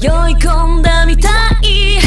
迷い込んだみたい。